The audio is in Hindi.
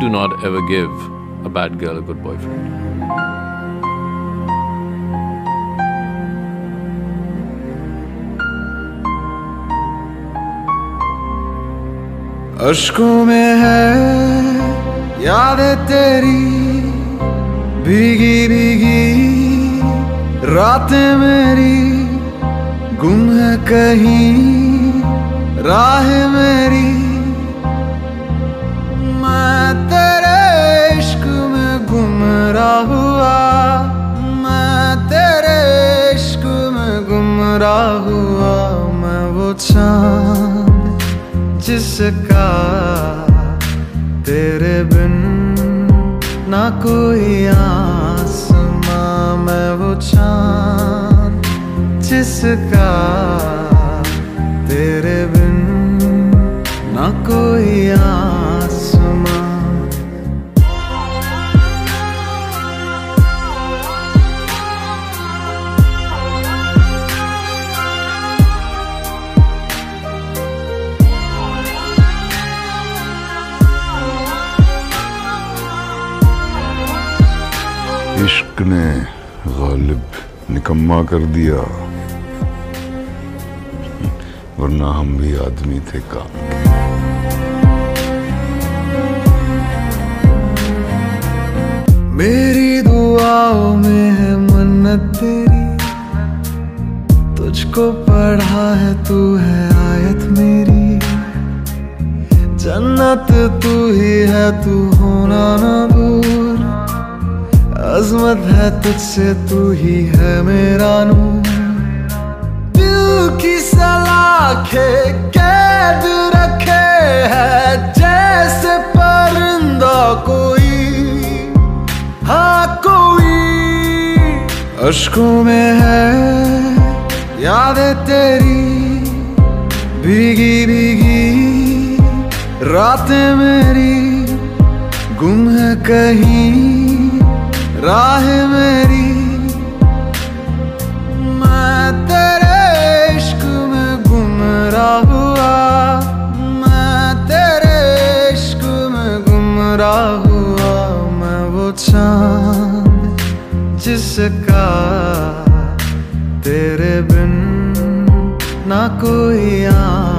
do not ever give a bad girl a good boyfriend. अशकों में है याद तेरी भीगी भीगी रात मेरी गुम है कहीं राह मेरी गुमराह हुआ मैं वो चाँद जिसका तेरे बिन ना कोई आसमां, मैं वो चाँद जिसका तेरे बिन ना कोई आसमां इश्क ने गालिब निकम्मा कर दिया। वरना हम भी आदमी थे काम मेरी दुआओं में है मन्नत तेरी। तुझको पढ़ा है, तू है आयत मेरी। जन्नत तू ही है, तू होना ना दूर अजमत है तुझसे, तू ही है मेरा नूर दिल की सलाखे कैद रखे है, जैसे परिंदा कोई। हाँ कोई अशकों में है, याद तेरी। भीगी भीगी रात मेरी, गुम है कहीं। राह मेरी, मैं तेरे इश्क में गुमराह हुआ, मैं तेरे इश्क में गुमराह हुआ, मैं वो चाँद जिसका तेरे बिन ना कोई आसमां